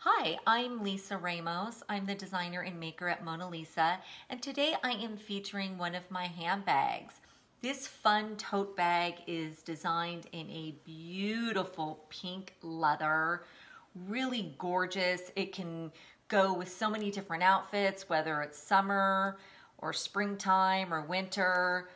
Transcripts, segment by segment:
Hi, I'm Lisa Ramos. I'm the designer and maker at MONOLISA, and today I am featuring one of my handbags. This fun tote bag is designed in a beautiful pink leather, really gorgeous. It can go with so many different outfits, whether it's summer or springtime or winter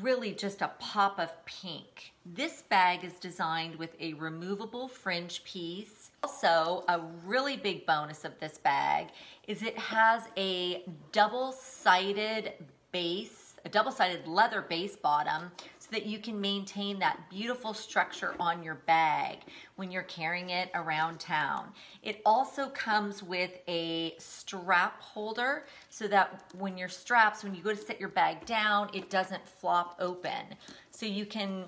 really just a pop of pink. This bag is designed with a removable fringe piece. Also, a really big bonus of this bag is it has a double-sided base, a double-sided leather base bottom that you can maintain that beautiful structure on your bag when you're carrying it around town. It also comes with a strap holder so that when your straps, when you go to set your bag down, it doesn't flop open. So you can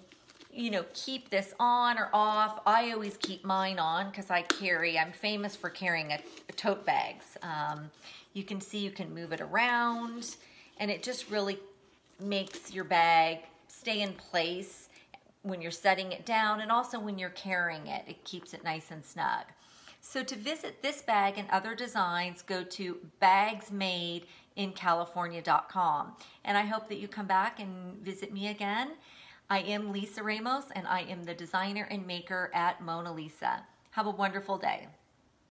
you know, keep this on or off. I always keep mine on because I carry, I'm famous for carrying a, a tote bags. Um, you can see you can move it around and it just really makes your bag stay in place when you're setting it down and also when you're carrying it. It keeps it nice and snug. So to visit this bag and other designs, go to bagsmadeincalifornia.com. And I hope that you come back and visit me again. I am Lisa Ramos and I am the designer and maker at MONOLISA. Have a wonderful day.